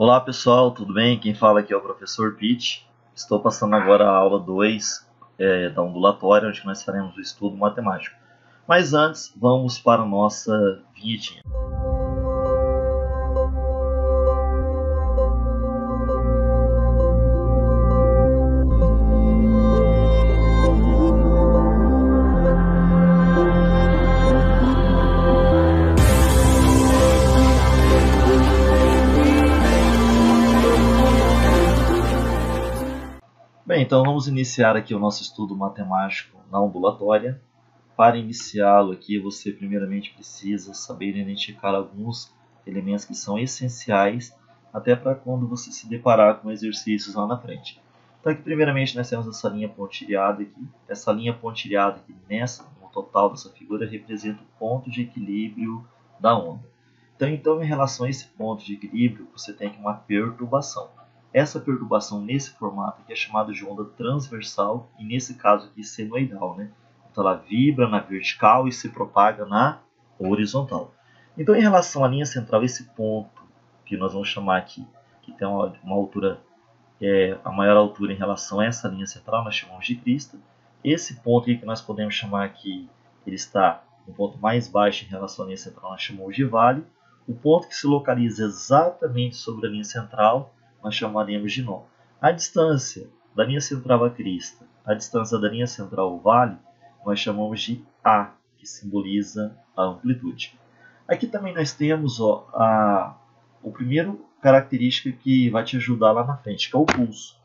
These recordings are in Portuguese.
Olá pessoal, tudo bem? Quem fala aqui é o professor Pitt. Estou passando agora a aula 2 é, da ondulatória, onde nós faremos o estudo matemático. Mas antes, vamos para a nossa vinhetinha. Então vamos iniciar aqui o nosso estudo matemático na ondulatória. Para iniciá-lo aqui, você primeiramente precisa saber identificar alguns elementos que são essenciais até para quando você se deparar com exercícios lá na frente. Então aqui primeiramente nós temos essa linha pontilhada aqui. Essa linha pontilhada aqui nessa, no total dessa figura, representa o ponto de equilíbrio da onda. Então, então em relação a esse ponto de equilíbrio, você tem aqui uma perturbação. Essa perturbação nesse formato aqui é chamada de onda transversal e nesse caso aqui senoidal, né? Então ela vibra na vertical e se propaga na horizontal. Então em relação à linha central, esse ponto que nós vamos chamar aqui, que tem uma, uma altura, é, a maior altura em relação a essa linha central, nós chamamos de crista. Esse ponto aqui que nós podemos chamar aqui, ele está no ponto mais baixo em relação à linha central, nós chamamos de vale. O ponto que se localiza exatamente sobre a linha central nós chamaremos de nó. A distância da linha central à crista, a distância da linha central ao vale, nós chamamos de A, que simboliza a amplitude. Aqui também nós temos ó, a, o primeiro característica que vai te ajudar lá na frente, que é o pulso.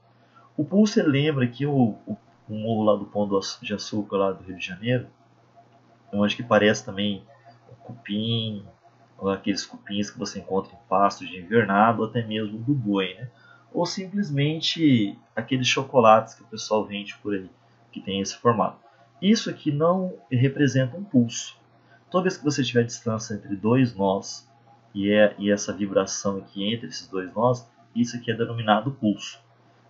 O pulso lembra que o, o, o morro lá do Pão de Açúcar, lá do Rio de Janeiro, onde que parece também o cupim, aqueles cupins que você encontra em pastos de invernado, até mesmo do boi, né? ou simplesmente aqueles chocolates que o pessoal vende por aí, que tem esse formato. Isso aqui não representa um pulso. Toda vez que você tiver distância entre dois nós e, é, e essa vibração aqui entre esses dois nós, isso aqui é denominado pulso.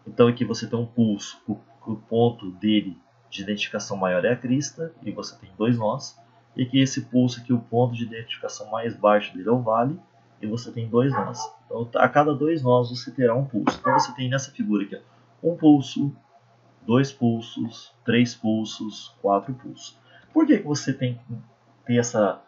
Então aqui você tem um pulso, o, o ponto dele de identificação maior é a crista, e você tem dois nós e que esse pulso aqui, o ponto de identificação mais baixo dele é o vale, e você tem dois nós. Então, a cada dois nós você terá um pulso. Então, você tem nessa figura aqui um pulso, dois pulsos, três pulsos, quatro pulsos. Por que, que você tem que ter essa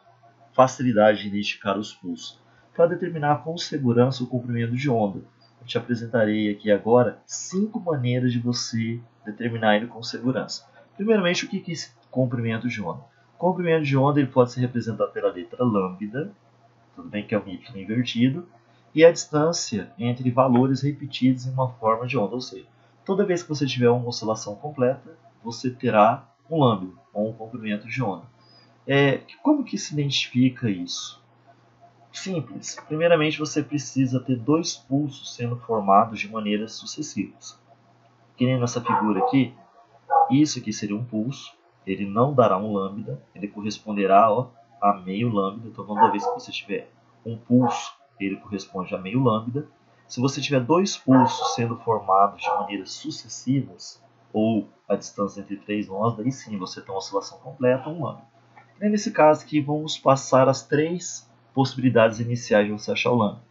facilidade de identificar os pulsos? Para determinar com segurança o comprimento de onda. Eu te apresentarei aqui agora cinco maneiras de você determinar ele com segurança. Primeiramente, o que é esse comprimento de onda? Comprimento de onda ele pode ser representado pela letra lambda, tudo bem que é um y invertido, e a distância entre valores repetidos em uma forma de onda, ou seja, toda vez que você tiver uma oscilação completa, você terá um lambda, ou um comprimento de onda. É, como que se identifica isso? Simples. Primeiramente, você precisa ter dois pulsos sendo formados de maneiras sucessivas. Que nem nessa figura aqui, isso aqui seria um pulso, ele não dará um lambda, ele corresponderá ó, a meio lambda. Então, toda vez que você tiver um pulso, ele corresponde a meio lambda. Se você tiver dois pulsos sendo formados de maneiras sucessivas, ou a distância entre três nós, daí sim você tem uma oscilação completa, um lambda. E nesse caso aqui, vamos passar as três possibilidades iniciais de você achar o lambda.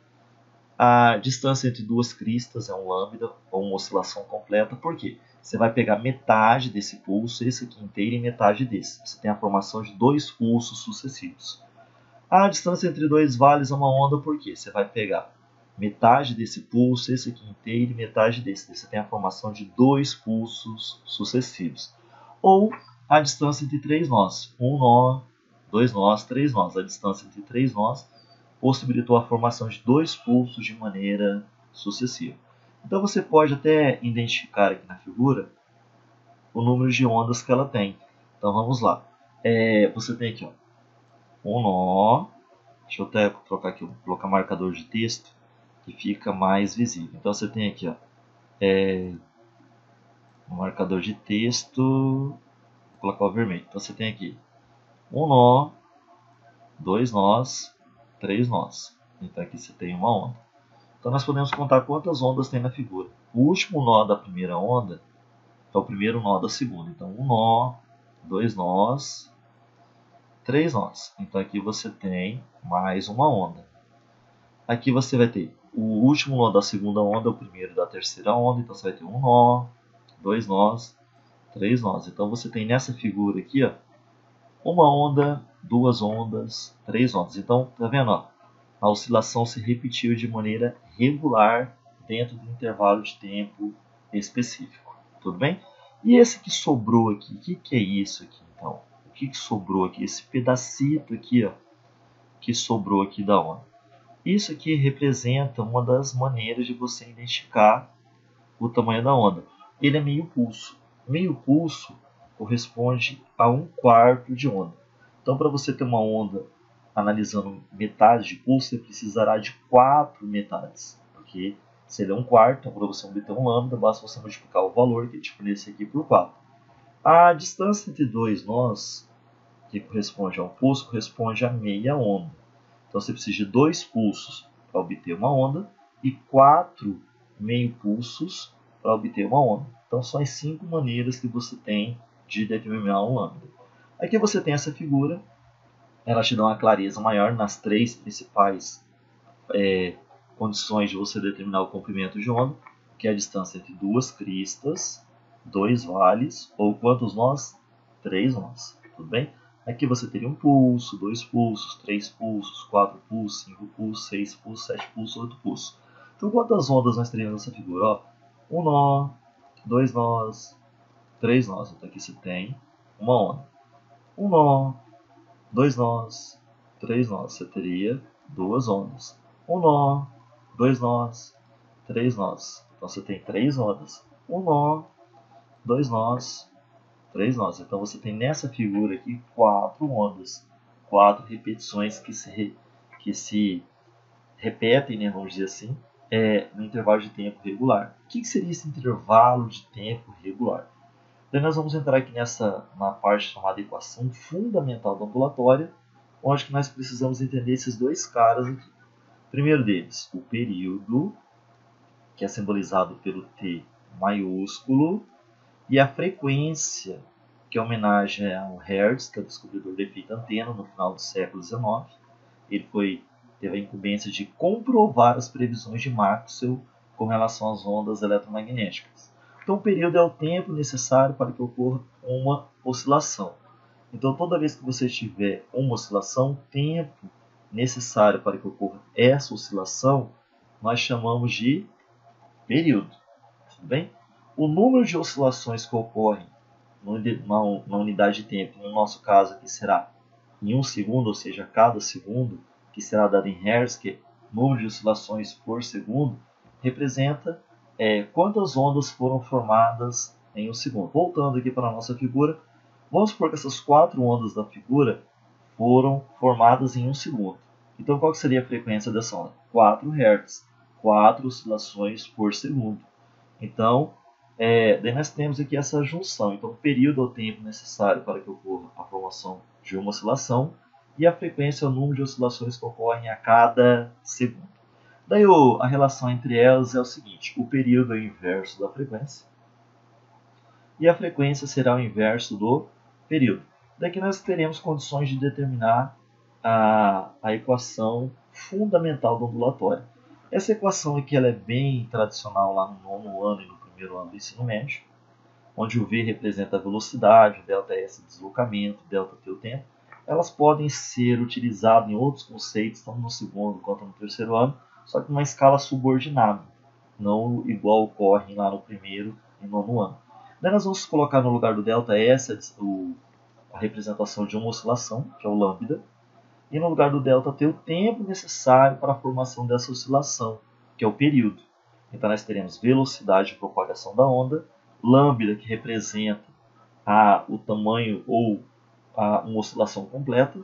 A distância entre duas cristas é um lambda, ou uma oscilação completa, por quê? Você vai pegar metade desse pulso, esse aqui inteiro, e metade desse. Você tem a formação de dois pulsos sucessivos. A distância entre dois vales é uma onda porque você vai pegar metade desse pulso, esse aqui inteiro, e metade desse. Você tem a formação de dois pulsos sucessivos. Ou a distância entre três nós. Um nó, dois nós, três nós. A distância entre três nós possibilitou a formação de dois pulsos de maneira sucessiva. Então você pode até identificar aqui na figura o número de ondas que ela tem. Então vamos lá. É, você tem aqui ó, um nó. Deixa eu até trocar aqui, colocar marcador de texto que fica mais visível. Então você tem aqui ó, é, um marcador de texto. Vou colocar o vermelho. Então você tem aqui um nó, dois nós, três nós. Então aqui você tem uma onda. Então nós podemos contar quantas ondas tem na figura. O último nó da primeira onda é o primeiro nó da segunda. Então um nó, dois nós, três nós. Então aqui você tem mais uma onda. Aqui você vai ter o último nó da segunda onda o primeiro da terceira onda, então você vai ter um nó, dois nós, três nós. Então você tem nessa figura aqui, ó, uma onda, duas ondas, três ondas. Então, tá vendo? Ó, a oscilação se repetiu de maneira regular dentro do intervalo de tempo específico. Tudo bem? E esse que sobrou aqui, o que, que é isso aqui então? O que, que sobrou aqui? Esse pedacito aqui, ó, que sobrou aqui da onda. Isso aqui representa uma das maneiras de você identificar o tamanho da onda. Ele é meio pulso. Meio pulso corresponde a um quarto de onda. Então, para você ter uma onda analisando metade de pulso, você precisará de quatro metades, porque se ele é um quarto, então para você obter um lambda, basta você multiplicar o valor, que é tipo esse aqui, por 4. A distância entre dois nós, que corresponde a um pulso, corresponde a meia onda. Então você precisa de dois pulsos para obter uma onda e quatro meio pulsos para obter uma onda. Então são as cinco maneiras que você tem de determinar um lambda. Aqui você tem essa figura, ela te dá uma clareza maior nas três principais é, condições de você determinar o comprimento de onda, que é a distância entre duas cristas, dois vales, ou quantos nós? Três nós, tudo bem? Aqui você teria um pulso, dois pulsos, três pulsos, quatro pulsos, cinco pulsos, seis pulsos, sete pulsos, oito pulsos. Então quantas ondas nós teríamos nessa figura? Ó, um nó, dois nós, três nós. Então aqui você tem uma onda. Um nó, dois nós, três nós. Você teria duas ondas. Um nó, dois nós, três nós. Então você tem três ondas. Um nó, dois nós, três nós. Então você tem nessa figura aqui quatro ondas, quatro repetições que se, que se repetem, né, vamos dizer assim, é, no intervalo de tempo regular. O que, que seria esse intervalo de tempo regular? Então nós vamos entrar aqui nessa na parte chamada equação fundamental da ondulatória, onde nós precisamos entender esses dois caras aqui. Primeiro deles, o período, que é simbolizado pelo T maiúsculo, e a frequência, que é homenagem ao Hertz, que é o descobridor do efeito antena no final do século XIX. Ele foi, teve a incumbência de comprovar as previsões de Maxwell com relação às ondas eletromagnéticas. Então, o período é o tempo necessário para que ocorra uma oscilação. Então, toda vez que você tiver uma oscilação, o tempo necessário para que ocorra essa oscilação, nós chamamos de período. Tudo bem? O número de oscilações que ocorrem na unidade de tempo, no nosso caso aqui será em um segundo, ou seja, cada segundo, que será dado em Hertz, que é número de oscilações por segundo, representa é, quantas ondas foram formadas em um segundo. Voltando aqui para a nossa figura, vamos supor que essas quatro ondas da figura foram formadas em um segundo. Então, qual seria a frequência dessa onda? 4 Hz, 4 oscilações por segundo. Então, é, daí nós temos aqui essa junção. Então, o período é o tempo necessário para que ocorra a formação de uma oscilação e a frequência é o número de oscilações que ocorrem a cada segundo. Daí a relação entre elas é o seguinte, o período é o inverso da frequência e a frequência será o inverso do período. Daqui nós teremos condições de determinar a, a equação fundamental do ondulatório. Essa equação aqui ela é bem tradicional lá no nono ano e no primeiro ano do ensino médio, onde o V representa a velocidade, o delta S é deslocamento, o delta T o tempo. Elas podem ser utilizadas em outros conceitos, tanto no segundo quanto no terceiro ano, só que numa escala subordinada, não igual ocorre lá no primeiro e nono ano. Daí nós vamos colocar no lugar do delta S a representação de uma oscilação, que é o lambda, e no lugar do delta T o tempo necessário para a formação dessa oscilação, que é o período. Então nós teremos velocidade de propagação da onda, lambda que representa a, o tamanho ou a, uma oscilação completa,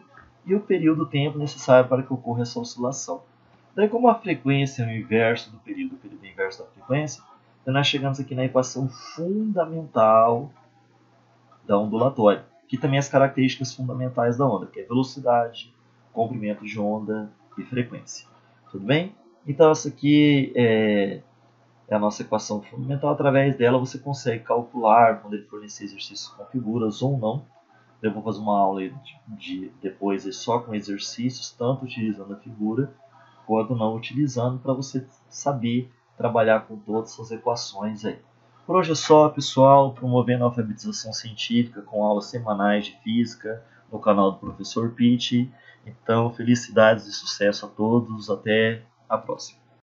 e o período tempo necessário para que ocorra essa oscilação. Daí como a frequência é o inverso do período, o período é o inverso da frequência, então nós chegamos aqui na equação fundamental da ondulatória, que também é as características fundamentais da onda, que é velocidade, comprimento de onda e frequência. Tudo bem? Então essa aqui é, é a nossa equação fundamental. Através dela você consegue calcular quando ele fornecer exercícios com figuras ou não. Eu vou fazer uma aula de, de, depois só com exercícios, tanto utilizando a figura quando não utilizando, para você saber trabalhar com todas essas equações aí. Por hoje é só, pessoal, promovendo a alfabetização científica com aulas semanais de física no canal do professor Pitt. Então, felicidades e sucesso a todos. Até a próxima.